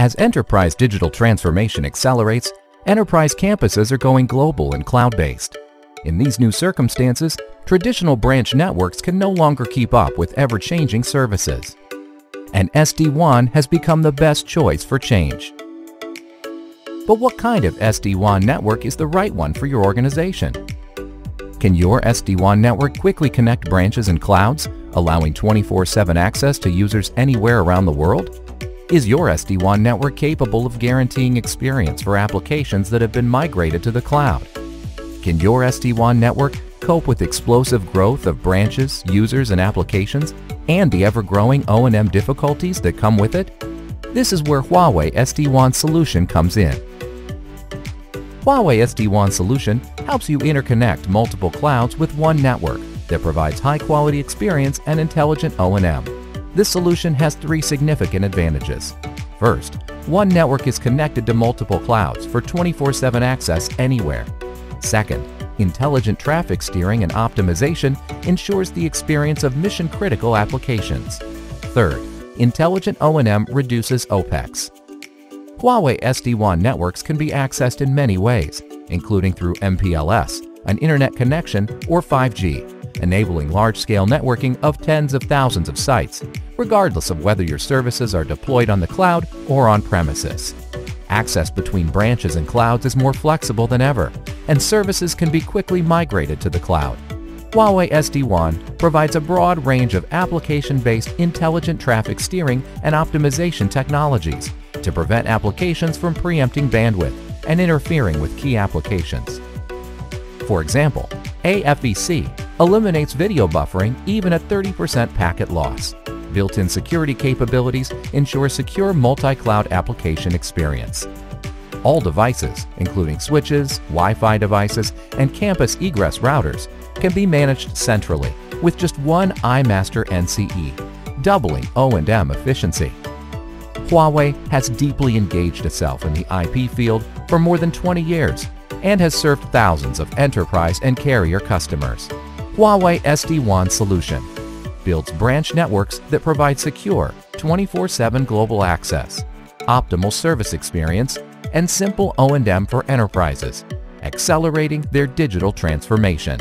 As enterprise digital transformation accelerates, enterprise campuses are going global and cloud-based. In these new circumstances, traditional branch networks can no longer keep up with ever-changing services. And SD-WAN has become the best choice for change. But what kind of SD-WAN network is the right one for your organization? Can your SD-WAN network quickly connect branches and clouds, allowing 24-7 access to users anywhere around the world? Is your SD-WAN network capable of guaranteeing experience for applications that have been migrated to the cloud? Can your SD-WAN network cope with explosive growth of branches, users, and applications, and the ever-growing O&M difficulties that come with it? This is where Huawei SD-WAN solution comes in. Huawei SD-WAN solution helps you interconnect multiple clouds with one network that provides high-quality experience and intelligent O&M. This solution has three significant advantages. First, one network is connected to multiple clouds for 24-7 access anywhere. Second, intelligent traffic steering and optimization ensures the experience of mission-critical applications. Third, intelligent O&M reduces OPEX. Huawei SD-WAN networks can be accessed in many ways, including through MPLS, an internet connection, or 5G, enabling large-scale networking of tens of thousands of sites, regardless of whether your services are deployed on the cloud or on premises. Access between branches and clouds is more flexible than ever, and services can be quickly migrated to the cloud. Huawei SD-WAN provides a broad range of application-based intelligent traffic steering and optimization technologies to prevent applications from preempting bandwidth and interfering with key applications. For example, A-FEC eliminates video buffering even at 30% packet loss. Built-in security capabilities ensure secure multi-cloud application experience. All devices, including switches, Wi-Fi devices, and campus egress routers, can be managed centrally with just one iMaster NCE, doubling O&M efficiency. Huawei has deeply engaged itself in the IP field for more than 20 years and has served thousands of enterprise and carrier customers. Huawei SD-WAN solution builds branch networks that provide secure 24-7 global access, optimal service experience, and simple O&M for enterprises, accelerating their digital transformation.